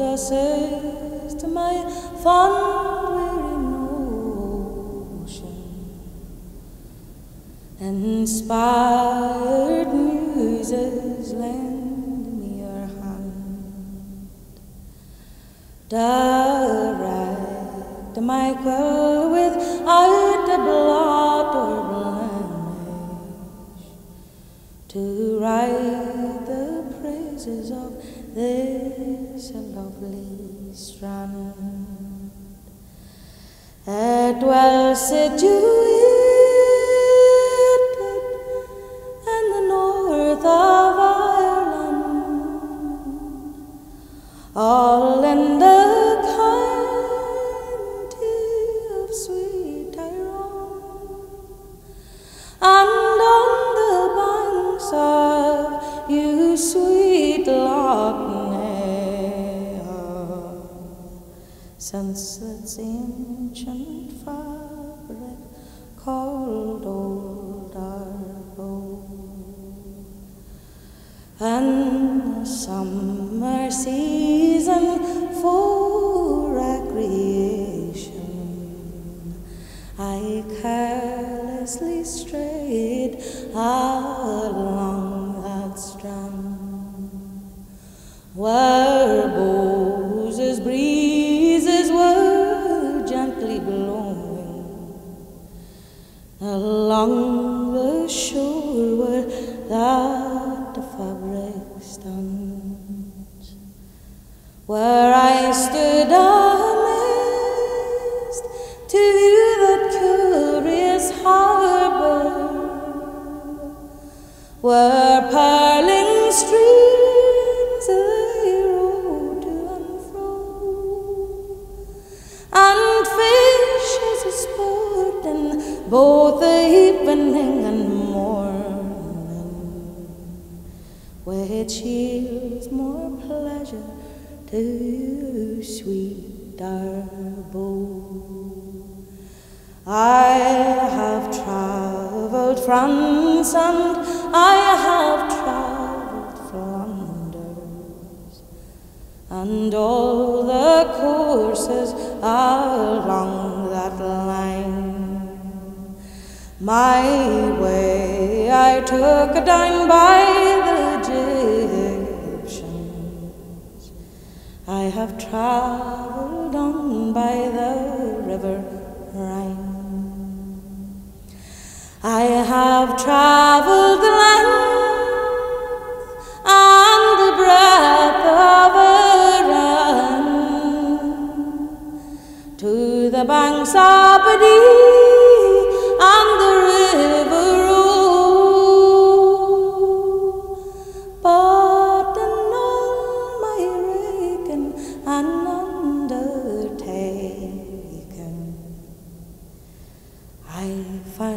assist my fond weary notion. Inspired muses, lend me your hand. Direct my quill without a blot or blemish to write the praises of this lovely strand. It well situated since its ancient fabric called old Ardboe. And the summer season for recreation, I carelessly strayed along that strand where along the shore where that the fabric stands, where I stood both the evening and morning, which yields more pleasure to you, sweet Ardboe. I have traveled France and I have traveled Flanders and all the courses along My way I took down by the Egyptians. I have traveled on by the river Rhine. I have traveled the length and the breadth of Erin to the banks of the I